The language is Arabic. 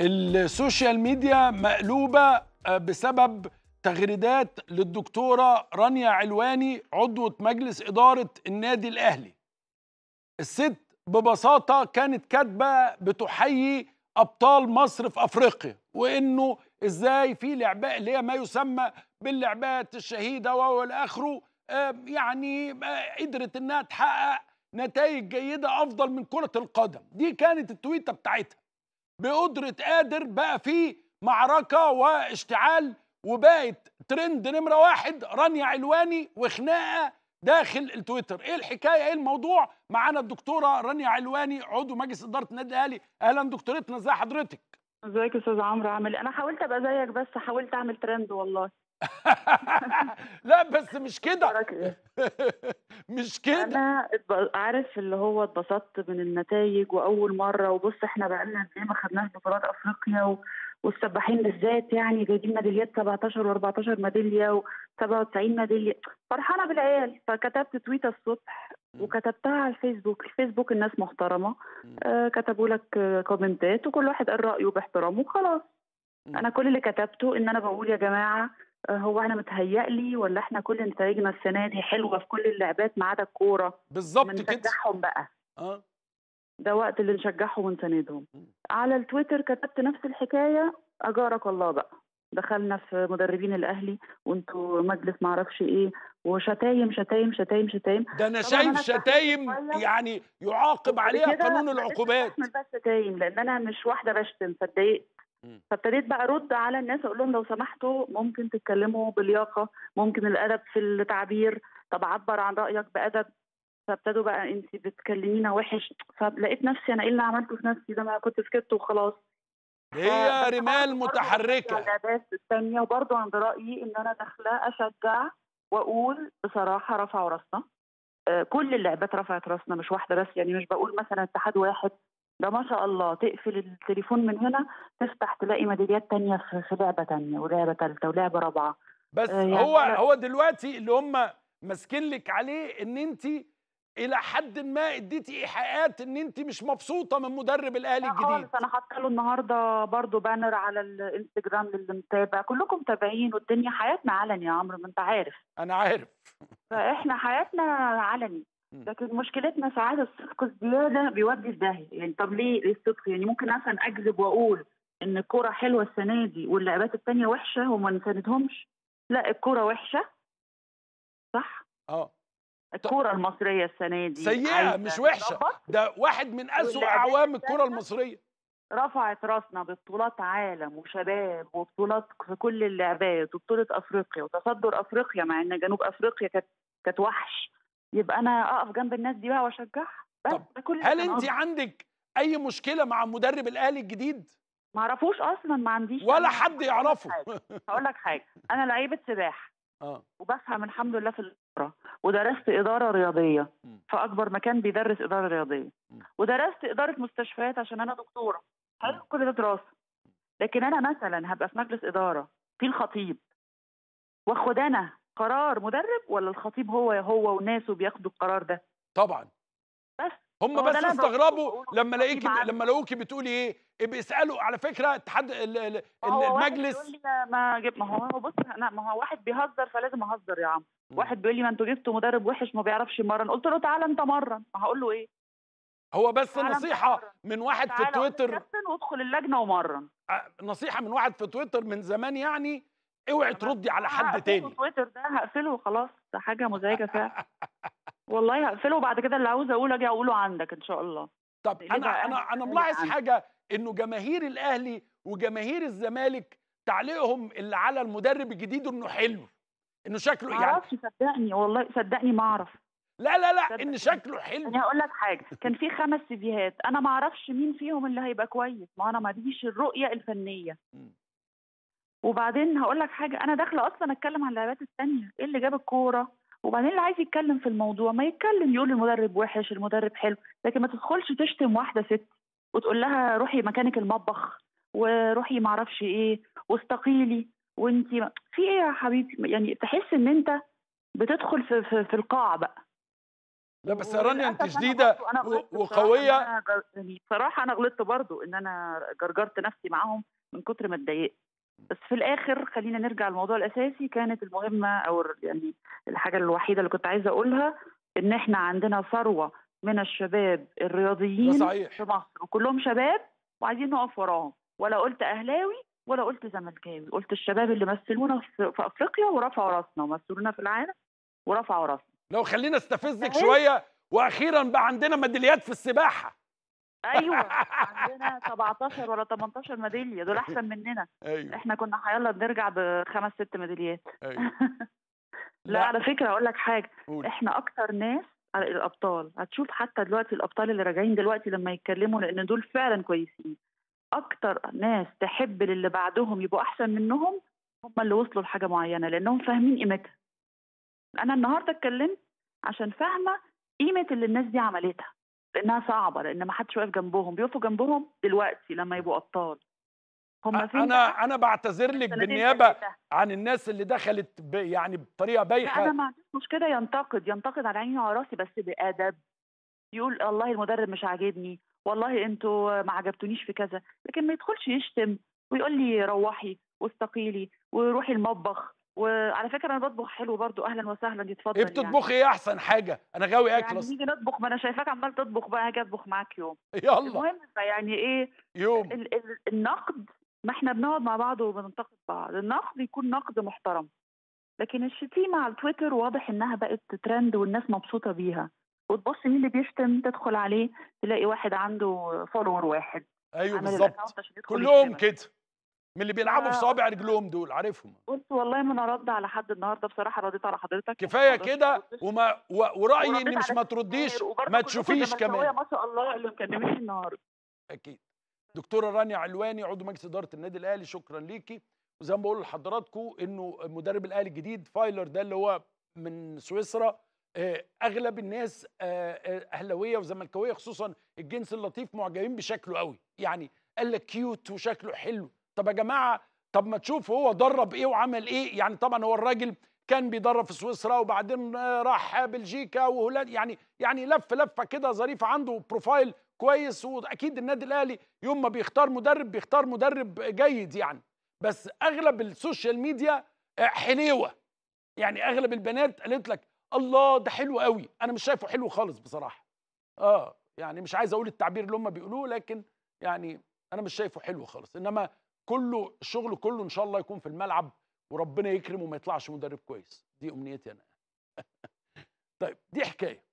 ال social media مقلوبة آه، بسبب تغريدات للدكتورة رانيا علواني عضوة مجلس إدارة النادي الأهلي. الست ببساطة كانت كاتبة بتحيي أبطال مصر في أفريقيا وإنه إزاي في لعبة اللي هي ما يسمى باللعبات الشهيدة والى آخره آه، يعني آه، قدرت إنها تحقق نتائج جيدة أفضل من كرة القدم. دي كانت التويتة بتاعتها. بقدرة قادر بقى في معركة واشتعال وبقت ترند نمرة واحد رانيا علواني وخناقة داخل التويتر. إيه الحكاية؟ إيه الموضوع؟ معانا الدكتورة رانيا علواني عضو مجلس إدارة النادي الأهلي. أهلا دكتورتنا ازي حضرتك؟ إزيك يا أستاذ عمرو؟ عامل إيه؟ أنا حاولت أبقى زيك بس حاولت أعمل ترند والله. لا بس مش كده؟ مش كده. أنا عارف اللي هو اتبسطت من النتائج وأول مرة. وبص إحنا بقالنا قد إيه ما خدناش بطولات أفريقيا و... والسباحين بالذات يعني جايبين ميداليات 17 و14 ميدالية و97 ميدالية. فرحانة بالعيال. فكتبت تويته الصبح. وكتبتها على الفيسبوك. الفيسبوك الناس محترمة. آه كتبوا لك كومنتات وكل واحد قال رأيه باحترامه وخلاص. أنا كل اللي كتبته إن أنا بقول يا جماعة هو أنا متهيألي ولا إحنا كل نتائجنا السنة دي حلوة في كل اللعبات ما عدا الكورة؟ بالظبط كده. بنشجعهم بقى. آه. ده وقت اللي نشجعهم ونساندهم. على التويتر كتبت نفس الحكاية أجارك الله بقى. دخلنا في مدربين الأهلي وانتوا مجلس معرفش إيه وشتايم شتايم شتايم شتايم. ده أنا شايف شتايم. يعني يعاقب عليها قانون العقوبات. بس شتايم لأن أنا مش واحدة بشتم فاتضايقت. فابتديت بقى أرد على الناس أقول لهم لو سمحتوا ممكن تتكلموا بلياقه ممكن الأدب في التعبير طب عبر عن رأيك بأدب. فابتدوا بقى انت بتكلمينا وحش. فلقيت نفسي أنا إيه اللي عملته في نفسي؟ ده ما أنا كنت سكت وخلاص. هي رمال متحركة. اللعبات الثانية وبرضه عند رأيي إن أنا داخلة أشجع وأقول بصراحة رفعوا راسنا. آه، كل اللعبات رفعت راسنا مش واحدة بس يعني مش بقول مثلا اتحاد واحد ده ما شاء الله. تقفل التليفون من هنا تفتح تلاقي ميداليات تانية في لعبة تانية ولعبة ثالثه ولعبة رابعة. بس آه، يعني هو هو دلوقتي اللي هم ماسكين لك عليه إن أنت إلى حد ما إديتي إيحاءات إن أنت مش مبسوطة من مدرب الأهلي لا الجديد. خالص. أنا حاطة له النهارده برضو بانر على الانستجرام للي متابع. كلكم متابعين والدنيا حياتنا علني يا عمرو ما أنت عارف. أنا عارف. فإحنا حياتنا علني. لكن مشكلتنا ساعات الصدق الزياده بيودي في داهية. يعني طب ليه؟ ليه الصدق يعني ممكن مثلا أكذب وأقول إن الكورة حلوة السنة دي واللعبات التانية وحشة وما نساندهمش. لا الكورة وحشة. صح؟ آه. الكورة المصرية السنة دي عايزة مش تتظبط. ده واحد من أعوام الكره التانية؟ المصرية. رفعت راسنا ببطولات عالم وشباب وبطولات في كل اللعبات وبطولة أفريقيا وتصدر أفريقيا مع إن جنوب أفريقيا كانت كانت وحش. يبقى أنا أقف جنب الناس دي بقى وأشجعها؟ بس طب ده كل هل انت. عندك أي مشكلة مع مدرب الأهلي الجديد؟ معرفوش أصلا ما عنديش ولا أنا. حد يعرفه. هقول لك حاجة. أنا لعيبة سباحة آه. وبفهم الحمد لله في الإدارة ودرست إدارة رياضية مم. في أكبر مكان بيدرس إدارة رياضية. مم. ودرست إدارة مستشفيات عشان أنا دكتورة. حلو كل ده دراسة. لكن أنا مثلا هبقى في مجلس إدارة في الخطيب واخد أنا قرار مدرب ولا الخطيب هو هو وناسه بياخدوا القرار ده؟ طبعا. بس. هم بس استغربوا لما لقيكي. لما لقوكي بتقولي إيه؟ ابقى اسألوا على فكرة اتحاد المجلس. ما جب ما هو بص أنا ما هو واحد بيهزر فلازم أهزر يا عم. واحد بيقول لي ما أنتوا جبتوا مدرب وحش ما بيعرفش يمرن. قلت له تعالى أنت مرن. ما هقول له إيه؟ هو بس نمرن. من واحد في تويتر وادخل اللجنة ومرن. نصيحة من واحد في تويتر من زمان يعني اوعي تردي على حد تاني. تويتر ده هقفله وخلاص ده حاجة مزعجة فعلا. والله هقفله وبعد كده اللي عاوز أقوله أجي أقوله عندك إن شاء الله. طب أنا أنا أنا ملاحظ؟ حاجة إنه جماهير الأهلي وجماهير الزمالك تعليقهم اللي على المدرب الجديد إنه حلو إنه شكله ما يعني أعرفش صدقني والله صدقني ما أعرف. لا لا لا إن. شكله حلو. يعني هقول لك حاجة كان في خمس سيفيهات أنا ما أعرفش مين فيهم اللي هيبقى كويس. ما أنا ما عنديش الرؤية الفنية. وبعدين هقول لك حاجة أنا داخلة أصلا أتكلم عن اللعبات التانية إيه اللي جاب الكورة؟ وبعدين اللي عايز يتكلم في الموضوع ما يتكلم يقول المدرب وحش المدرب حلو لكن ما تدخلش تشتم واحدة ست وتقول لها روحي مكانك المطبخ وروحي معرفش إيه واستقيلي وانت في إيه يا حبيبي يعني تحس إن أنت بتدخل في في, في القاع بقى. لا بس يا رانيا انت شديدة وقوية. يعني بصراحة أنا غلطت برضو إن أنا جرجرت نفسي معاهم من كتر ما اتضايقت. بس في الآخر خلينا نرجع للموضوع الأساسي كانت المهمة أو ال- يعني الحاجة الوحيدة اللي كنت عايزة أقولها إن إحنا عندنا ثروة من الشباب الرياضيين صحيح. في مصر وكلهم شباب وعايزين نقف وراهم. ولا قلت أهلاوي ولا قلت زملكاوي قلت الشباب اللي مثلونا في أفريقيا ورفعوا راسنا ومثلونا في العالم ورفعوا راسنا. لو خلينا استفزك؟ شوية وأخيرا بقى عندنا ميداليات في السباحة. أيوه عندنا 17 ولا 18 ميدالية دول أحسن مننا. أيوه. إحنا كنا حيلا بنرجع بخمس ست ميداليات. أيوه. لا على فكرة أقول لك حاجة. قول. إحنا أكتر ناس على الأبطال. هتشوف حتى دلوقتي الأبطال اللي راجعين دلوقتي لما يتكلموا لأن دول فعلا كويسين. أكتر ناس تحب للي بعدهم يبقوا أحسن منهم هم اللي وصلوا لحاجة معينة لأنهم فاهمين قيمتها. أنا النهارده اتكلمت عشان فاهمة قيمة اللي الناس دي عملتها. لانها صعبة لأن ما حدش واقف جنبهم بيقفوا جنبهم دلوقتي لما يبقوا أبطال. هم فين أنا؟ أنا بعتذر لك بالنيابة. عن الناس اللي دخلت ب يعني بطريقة لا أنا بايخه ما عنديش مشكلة ينتقد ينتقد على عيني وعلى رأسي بس بادب يقول والله المدرب مش عاجبني والله أنتوا ما عجبتونيش في كذا. لكن ما يدخلش يشتم ويقول لي روحي واستقيلي وروحي المطبخ. وعلى فكرة أنا بطبخ حلو برضو أهلا وسهلا اتفضل إيه يعني. بتطبخي؟ إيه أحسن حاجة؟ أنا غاوي أكل يعني. نيجي نطبخ ما أنا شايفاك عمال تطبخ بقى هاجي أطبخ معاك يوم. يلا. المهم فيعني إيه يوم. ال ال النقد ما إحنا بنقعد مع بعض وبننتقد بعض. النقد يكون نقد محترم. لكن الشتيمة على التويتر واضح إنها بقت ترند والناس مبسوطة بيها. وتبص مين اللي بيشتم تدخل عليه تلاقي واحد عنده follower واحد. أيوه بالظبط. كلهم. كده. من اللي بيلعبوا في آه. صوابع رجلهم دول عارفهم. قلت والله ما أنا رد على حد النهارده بصراحة رديت على حضرتك. كفاية كده. وما و- ورأيي ان مش ما ترديش ما تشوفيش كمان. ما شاء الله اللي مكلميني النهارده. أكيد. دكتورة رانيا علواني عضو مجلس إدارة النادي الأهلي شكرا ليكي. وزي ما بقول لحضراتكم إنه مدرب الأهلي الجديد فايلر ده اللي هو من سويسرا آه، أغلب الناس آه، أهلاوية وزملكاوية خصوصا الجنس اللطيف معجبين بشكله قوي. يعني قال لك cute وشكله حلو. طب يا جماعة طب ما تشوف هو درب إيه وعمل إيه؟ يعني طبعا هو الراجل كان بيدرب في سويسرا وبعدين راح بلجيكا وهولندا يعني يعني لف لفة كده ظريفة عنده profile كويس وأكيد النادي الأهلي يوم ما بيختار مدرب بيختار مدرب جيد يعني. بس أغلب ال social media آه، حليوه يعني أغلب البنات قالت لك الله ده حلو قوي أنا مش شايفه حلو خالص بصراحة. آه يعني مش عايز أقول التعبير اللي هم بيقولوه لكن يعني أنا مش شايفه حلو خالص. إنما كله الشغل كله إن شاء الله يكون في الملعب وربنا يكرم وما يطلعش مدرب كويس. دي أمنيتي أنا. طيب دي حكاية.